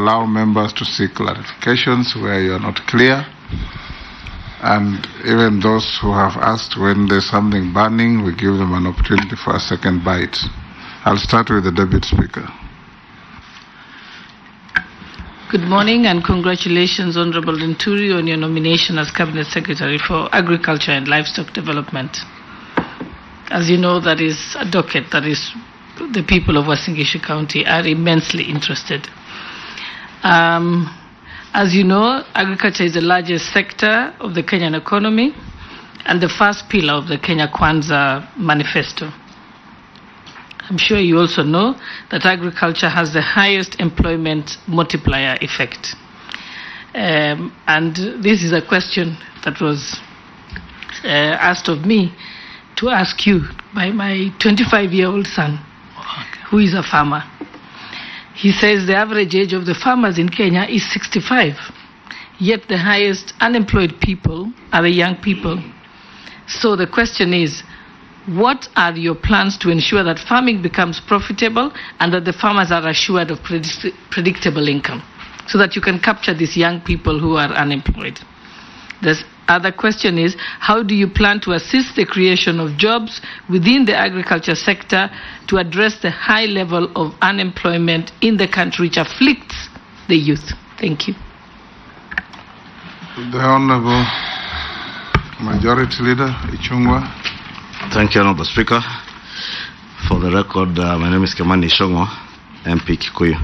allow members to seek clarifications where you are not clear. And even those who have asked when there's something burning, we give them an opportunity for a second bite. I'll start with the Deputy Speaker. Good morning and congratulations, Honorable Linturi, on your nomination as Cabinet Secretary for Agriculture and Livestock Development. As you know, that is a docket that is the people of Uasin Gishu County are immensely interested. Um, as you know, agriculture is the largest sector of the Kenyan economy and the first pillar of the Kenya Kwanza manifesto. I'm sure you also know that agriculture has the highest employment multiplier effect. Um, and this is a question that was uh, asked of me to ask you by my 25 year old son, who is a farmer. He says the average age of the farmers in Kenya is 65, yet the highest unemployed people are the young people. So the question is, what are your plans to ensure that farming becomes profitable and that the farmers are assured of predict- predictable income so that you can capture these young people who are unemployed? The other question is how do you plan to assist the creation of jobs within the agriculture sector to address the high level of unemployment in the country which afflicts the youth? Thank you. The Honorable Majority Leader Ichungwa. Thank you, Honorable Speaker. For the record, uh, my name is Kimani Ichungwa, MP Kikuyu.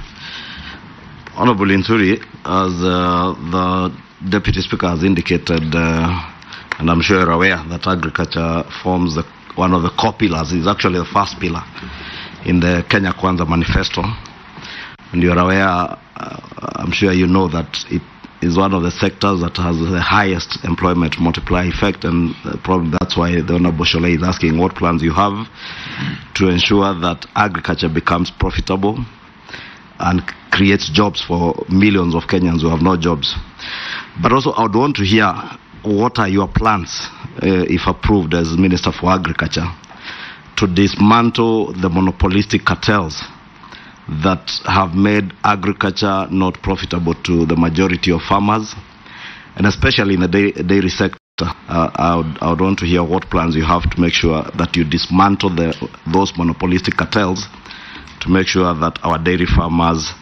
Honorable Linturi, as uh, the Deputy Speaker has indicated, uh, and I'm sure you're aware that agriculture forms the, one of the core pillars, is actually the first pillar in the Kenya Kwanza Manifesto. And you're aware, uh, I'm sure you know that it is one of the sectors that has the highest employment multiplier effect, and uh, probably that's why the Honorable Shollei is asking what plans you have to ensure that agriculture becomes profitable and creates jobs for millions of Kenyans who have no jobs. But also, I would want to hear what are your plans, uh, if approved as Minister for Agriculture, to dismantle the monopolistic cartels that have made agriculture not profitable to the majority of farmers, and especially in the dairy, sector. Uh, I, would, I would want to hear what plans you have to make sure that you dismantle the, those monopolistic cartels to make sure that our dairy farmers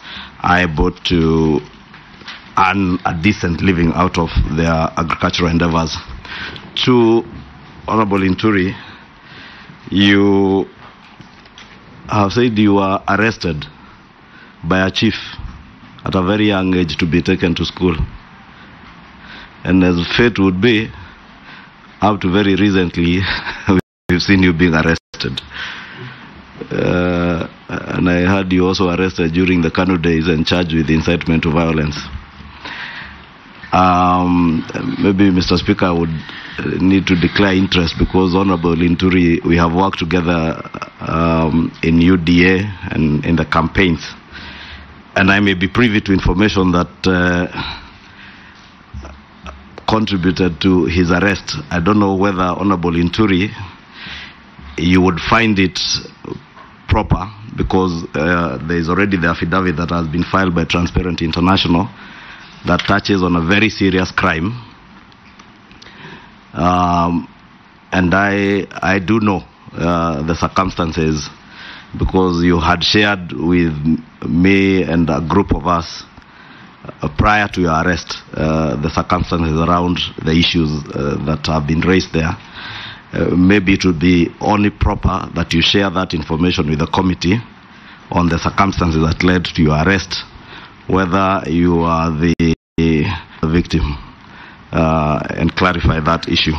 are able to earn a decent living out of their agricultural endeavors. To Honorable Linturi, you have said you were arrested by a chief at a very young age to be taken to school. And as fate would be, up to very recently, we've seen you being arrested. Uh, and I heard you also arrested during the Kanu days and charged with incitement to violence. Um, maybe Mr. Speaker would need to declare interest because Honorable Linturi, we have worked together um, in UDA and in the campaigns. And I may be privy to information that uh, contributed to his arrest. I don't know whether Honorable Linturi, you would find it proper because uh, there is already the affidavit that has been filed by Transparency International that touches on a very serious crime. Um, and I, I do know uh, the circumstances because you had shared with me and a group of us uh, prior to your arrest uh, the circumstances around the issues uh, that have been raised there. Uh, maybe it would be only proper that you share that information with the committee on the circumstances that led to your arrest, whether you are the victim, uh, and clarify that issue.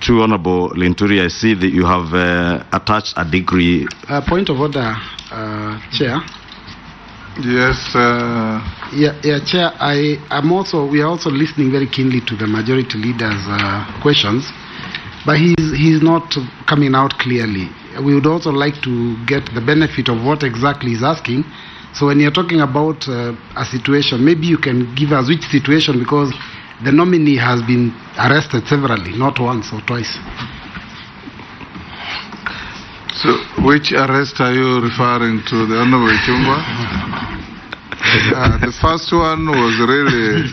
True Honorable Linturi, I see that you have uh, attached a degree. Uh, point of order, uh, Chair. Yes. Uh, Yeah, yeah, Chair. I am also. We are also listening very keenly to the majority leader's uh, questions, but he's he's not coming out clearly. We would also like to get the benefit of what exactly he's asking. So when you're talking about uh, a situation, maybe you can give us which situation because the nominee has been arrested severally, not once or twice. so, which arrest are you referring to? The Honorable Ichungwa? Uh, the first one was really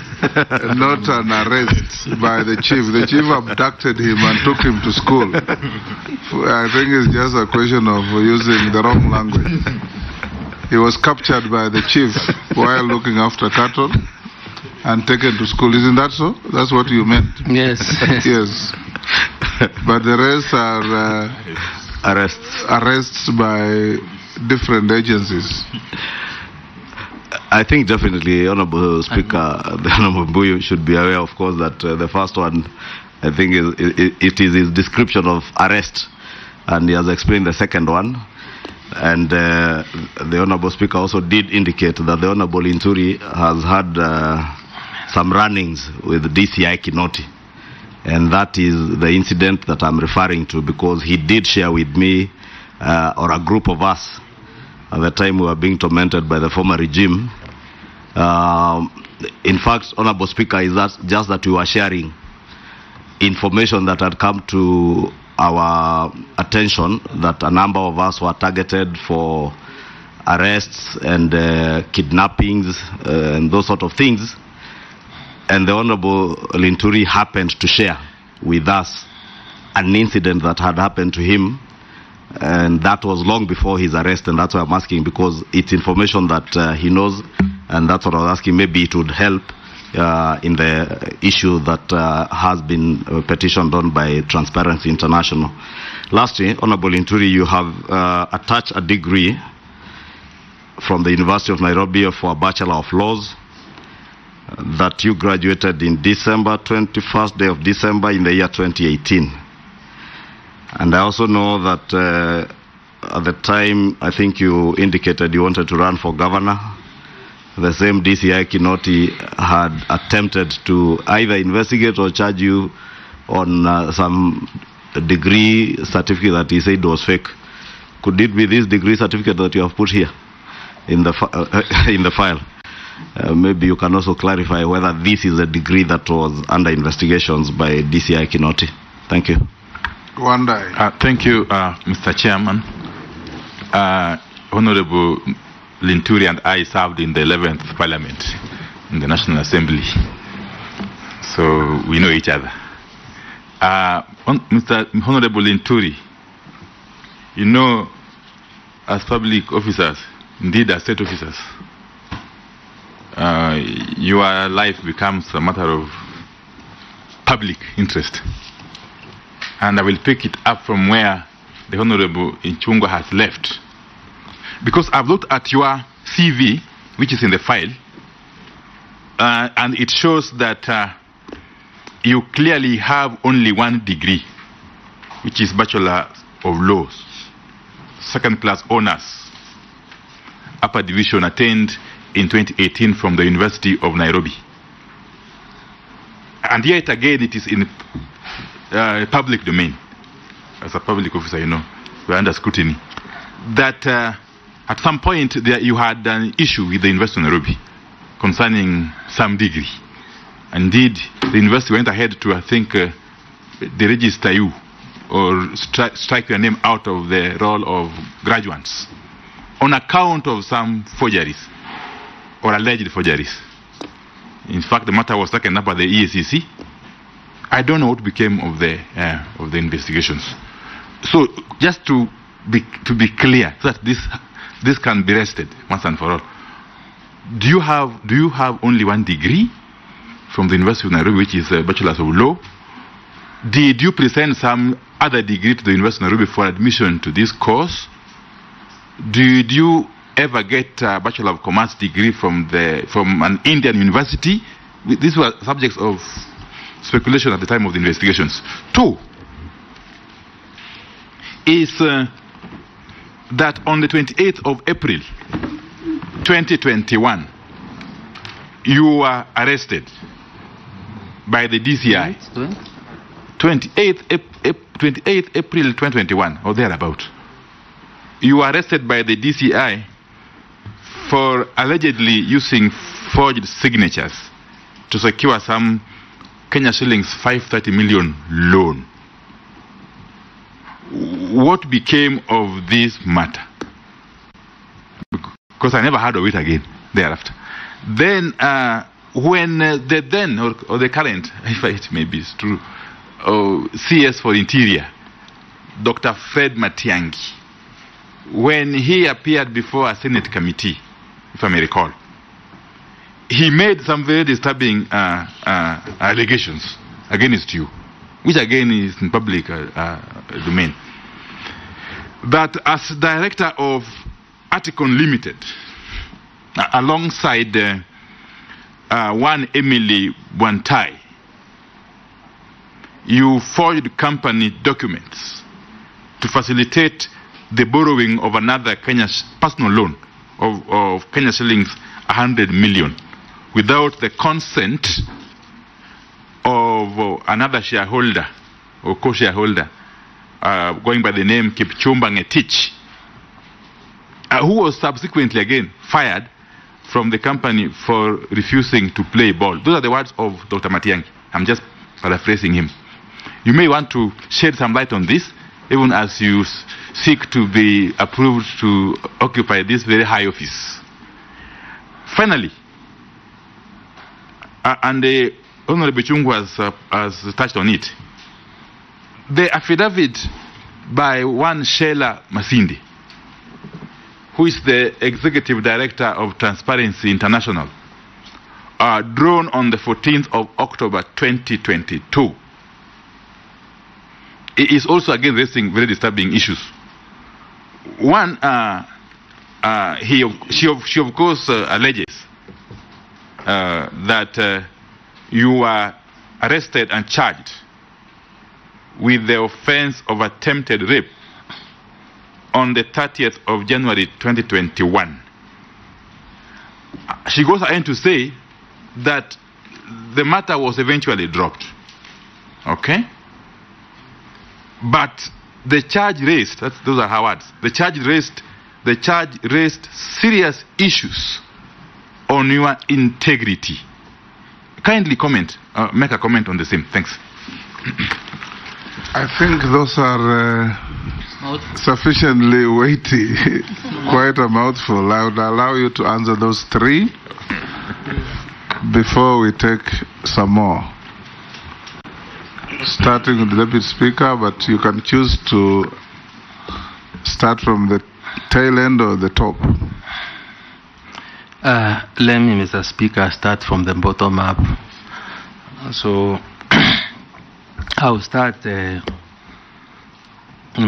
not an arrest by the chief. The chief abducted him and took him to school. I think it's just a question of using the wrong language. He was captured by the chief while looking after cattle and taken to school. Isn't that so? That's what you meant? Yes. Yes. But the rest are uh, Arrests. arrests by different agencies. I think definitely, Honorable Speaker, the Honorable Mbuyu should be aware, of course, that uh, the first one, I think, is, it, it is his description of arrest, and he has explained the second one. And uh, the Honorable Speaker also did indicate that the Honorable Linturi has had uh, some runnings with DCI Kinoti. And that is the incident that I'm referring to because he did share with me, uh, or a group of us, at the time we were being tormented by the former regime. Um, in fact, Honorable Speaker, is that just that we were sharing information that had come to our attention that a number of us were targeted for arrests and uh, kidnappings uh, and those sort of things. And the Honorable Linturi happened to share with us an incident that had happened to him and that was long before his arrest and that's why I'm asking because it's information that uh, he knows and that's what I was asking maybe it would help uh, in the issue that uh, has been uh, petitioned on by Transparency International. Lastly, Honorable Linturi, you have uh, attached a degree from the University of Nairobi for a Bachelor of Laws uh, that you graduated in December, 21st day of December in the year 2018. And I also know that at the time, I think you indicated you wanted to run for governor. The same DCI Kinoti had attempted to either investigate or charge you on uh, some degree certificate that he said was fake. Could it be this degree certificate that you have put here in the, fi- uh, in the file? Uh, maybe you can also clarify whether this is a degree that was under investigations by DCI Kinoti. Thank you. One day. Uh, thank you, uh, Mr. Chairman. Uh, Honorable Linturi and I served in the 11th Parliament in the National Assembly. So we know each other. Uh, Mr. Honorable Linturi, you know, as public officers, indeed as state officers, uh, your life becomes a matter of public interest and I will pick it up from where the Honorable Inchungwa has left. Because I've looked at your CV, which is in the file, uh, and it shows that uh, you clearly have only one degree, which is Bachelor of Laws, second class honors, upper division attained in 2018 from the University of Nairobi. And yet again, it is in uh, public domain, as a public officer, you know, we're under scrutiny, that uh, at some point there you had an issue with the University of Nairobi concerning some degree. Indeed, the university went ahead to, I think, uh, deregister you or stri- strike your name out of the roll of graduates on account of some forgeries or alleged forgeries. In fact, the matter was taken up by the EACC I don't know what became of the uh, of the investigations. So just to be to be clear, that this this can be rested once and for all. Do you have do you have only one degree from the University of Nairobi, which is a bachelor's of law? Did you present some other degree to the University of Nairobi for admission to this course? Did you ever get a Bachelor of Commerce degree from the from an Indian university? These were subjects of speculation at the time of the investigations. Two is uh, that on the 28th of April 2021, you were arrested by the DCI. 28th, Ap- Ap- 28th April 2021, or thereabout. You were arrested by the DCI for allegedly using forged signatures to secure some Kenya shillings 530 million loan. What became of this matter? Because I never heard of it again. thereafter. Then, uh, when uh, the then or, or, the current, if it maybe is true, uh, CS for Interior, Dr. Fred Matiangi, when he appeared before a Senate committee, if I may recall, he made some very disturbing uh, uh, allegations against you, which again is in public uh, uh domain. That as director of Articon Limited, uh, alongside uh, one Emily Wantai, you forged company documents to facilitate the borrowing of another Kenya's personal loan of, of Kenya shillings 100 million without the consent of uh, another shareholder or co-shareholder uh, going by the name Kipchumba Ngetich, uh, who was subsequently again fired from the company for refusing to play ball. Those are the words of Dr. Matiangi. I'm just paraphrasing him. You may want to shed some light on this, even as you seek to be approved to occupy this very high office. Finally, uh, and the Honorable Chungu has, uh, has touched on it, the affidavit by one Sheila Masindi, who is the executive director of Transparency International, uh, drawn on the 14th of October 2022. It is also again raising very disturbing issues. One, uh, uh, he, she, she of course uh, alleges uh, that uh, you were arrested and charged with the offense of attempted rape on the 30th of January 2021. She goes on to say that the matter was eventually dropped. Okay? But the charge raised, those are her words, the charge raised, the charge raised serious issues on your integrity. Kindly comment, uh, make a comment on the same. Thanks. I think those are uh, sufficiently weighty, quite a mouthful. I would allow you to answer those three before we take some more. Starting with the deputy speaker, but you can choose to start from the tail end or the top. Uh, let me, Mr. Speaker, start from the bottom up. So I'll start uh,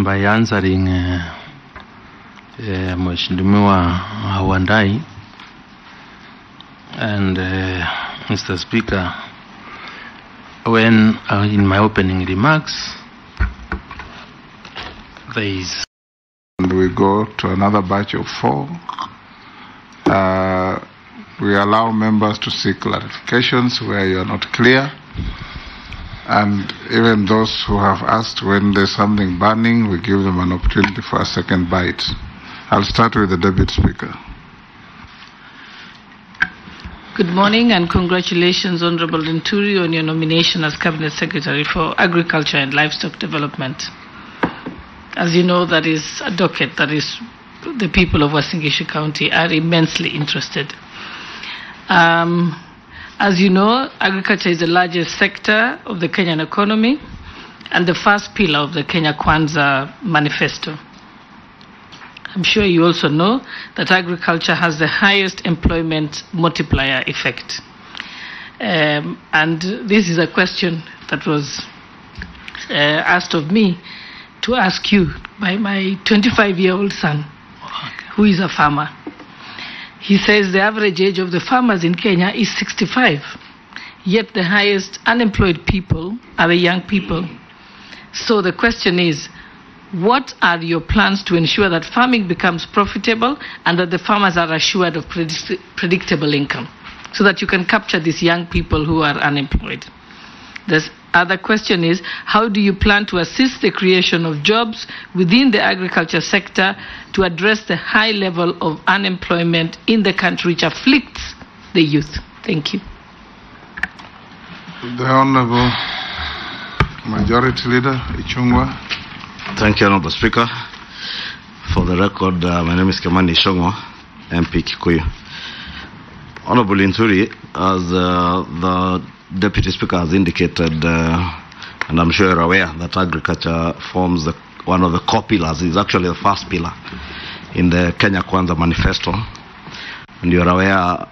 by answering uh, uh, Mheshimiwa Wandai and uh, Mr. Speaker, when uh, in my opening remarks, there is. And we go to another batch of four. Uh, we allow members to seek clarifications where you are not clear. And even those who have asked when there's something burning, we give them an opportunity for a second bite. I'll start with the Deputy Speaker. Good morning and congratulations, Honorable Linturi, on your nomination as Cabinet Secretary for Agriculture and Livestock Development. As you know, that is a docket that is the people of Uasin Gishu County are immensely interested. Um, as you know, agriculture is the largest sector of the Kenyan economy and the first pillar of the Kenya Kwanza manifesto. I'm sure you also know that agriculture has the highest employment multiplier effect. Um, and this is a question that was uh, asked of me to ask you by my 25 year old son who is a farmer. He says the average age of the farmers in Kenya is 65, yet the highest unemployed people are the young people. So the question is, what are your plans to ensure that farming becomes profitable and that the farmers are assured of predict predictable income so that you can capture these young people who are unemployed? The other question is how do you plan to assist the creation of jobs within the agriculture sector to address the high level of unemployment in the country which afflicts the youth? Thank you. The Honorable Majority Leader Ichungwa. Thank you, Honorable Speaker. For the record, uh, my name is Kimani Ichungwa, MP Kikuyu. Honorable Linturi, as uh, the Deputy Speaker has indicated, uh, and I'm sure you're aware that agriculture forms the, one of the core pillars, is actually the first pillar in the Kenya Kwanza Manifesto. And you're aware, uh,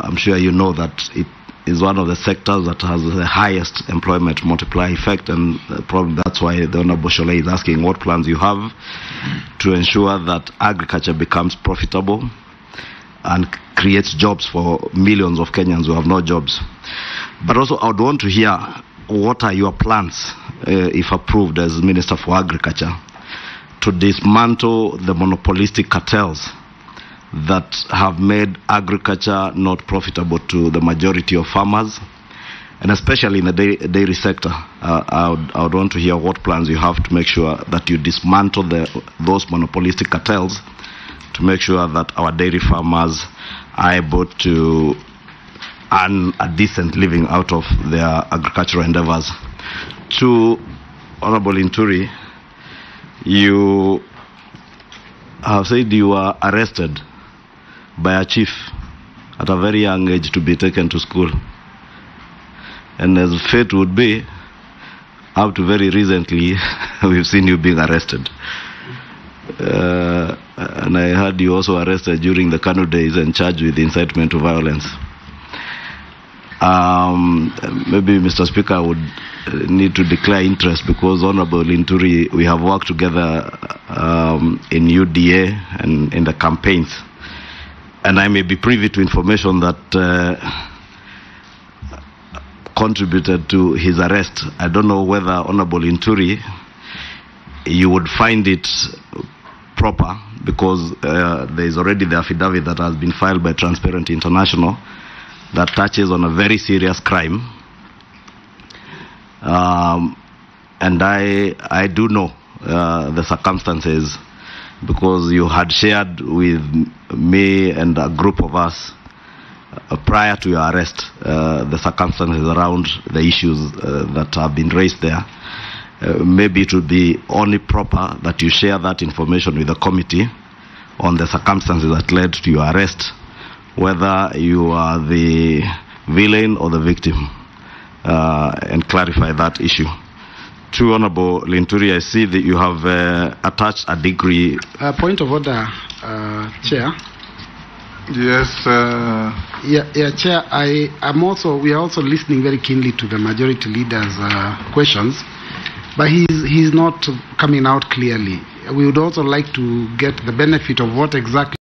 I'm sure you know that it is one of the sectors that has the highest employment multiplier effect, and uh, probably that's why the Honorable Shollei is asking what plans you have to ensure that agriculture becomes profitable and creates jobs for millions of Kenyans who have no jobs. But also, I would want to hear what are your plans, uh, if approved as Minister for Agriculture, to dismantle the monopolistic cartels that have made agriculture not profitable to the majority of farmers, and especially in the dairy, sector. Uh, I, would, I would want to hear what plans you have to make sure that you dismantle the, those monopolistic cartels to make sure that our dairy farmers are able to earn a decent living out of their agricultural endeavors. To Honorable Inturi, you have said you were arrested by a chief at a very young age to be taken to school. And as fate would be, up to very recently, we've seen you being arrested. Uh, and I heard you also arrested during the Kano days and charged with incitement to violence. Um, maybe Mr. Speaker would need to declare interest because Honorable Linturi, we have worked together um, in UDA and in the campaigns. And I may be privy to information that uh, contributed to his arrest. I don't know whether Honorable Linturi, you would find it proper because uh, there is already the affidavit that has been filed by Transparency International that touches on a very serious crime. Um, and I, I do know uh, the circumstances because you had shared with me and a group of us uh, prior to your arrest uh, the circumstances around the issues uh, that have been raised there. Uh, maybe it would be only proper that you share that information with the committee on the circumstances that led to your arrest, whether you are the villain or the victim, uh, and clarify that issue. To Honorable Linturi, I see that you have uh, attached a degree. Uh, point of order, uh, Chair. Yes, uh, Yeah, yeah, Chair. I am also. We are also listening very keenly to the majority leader's uh, questions, but he's he's not coming out clearly. We would also like to get the benefit of what exactly.